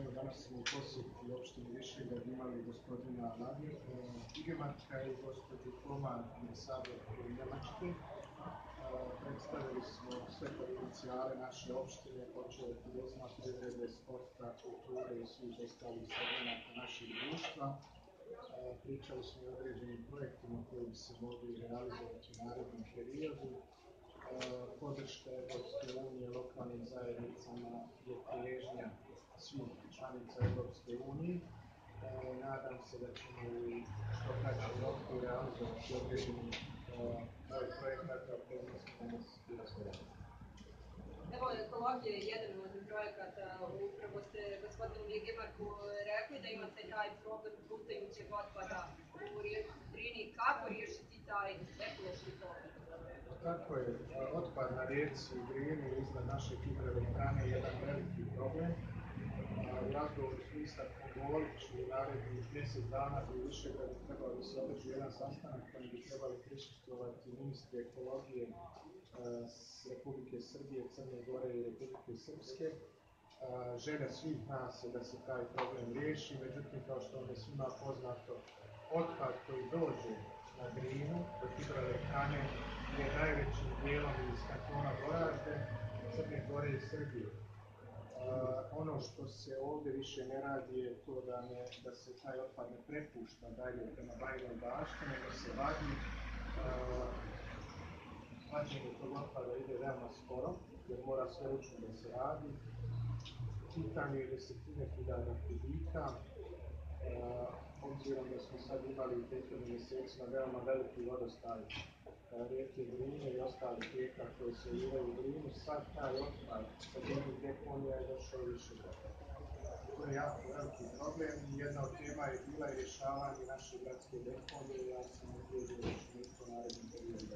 evo danas smo u posjeti opštini Višegrad imali gospodina Vladimir Igemarka i gospođu Toman ambasadorku Njemačke. E, predstavili smo sve potencijale naše opštine, počeo od turizma, privrede, sporta, kulture i svih ostalih segmenata našeg društva. E, pričali smo o određenim projektima koji bi se mogli realizovati u narednom periodu podrška Evropske unije lokalnim zajednicama je težnja svih članica Evropske unije. E, nadam se da ćemo u što kraćem roku realizovati određeni broj projekata o kojima smo danas i razgovarali. Evo, ekologija je jedan od projekata, upravo ste gospodinu Ligemarku rekli da imate taj problem plutajućeg otpada u Drini. Kako riješiti taj ekološki problem? Tako je, otpad na rijeci u Drini iznad naše hidroelektrane je jedan veliki problem. U razgovoru s ministarkom Golić u narednih mjesec dana bi više da bi trebalo da se održi jedan sastanak koji bi trebali prisustvovati ministri ekologije s Republike Srbije, Crne Gore i Republike Srpske. Želja svih nas je da se taj problem riješi, međutim, kao što vam je svima poznato, otpad koji dođe na Drinu, do hidroelektrane, je najvećim dijelom iz kantona Goražde, Crne Gore i Srbije. Ono što se ovdje više ne radi je to da, ne, da se taj otpad ne prepušta dalje prema Bajnoj bašti, nego se vadi. Uh, vađenje tog otpada ide veoma sporo, jer mora sve ručno da se radi. Pitanje je desetine hiljada kubika. Obzirom da smo sad imali u prethodnim mjesecima veoma veliki vodostaj rijeke Drine i ostalih rijeka koje se ulivaju u Drinu, sad taj otpad sa drugih deponija je došao više To je jako veliki problem i jedna od tema je bila i rješavanje naše gradske deponije. Ja sam ubeđen da ćemo narednim periodu.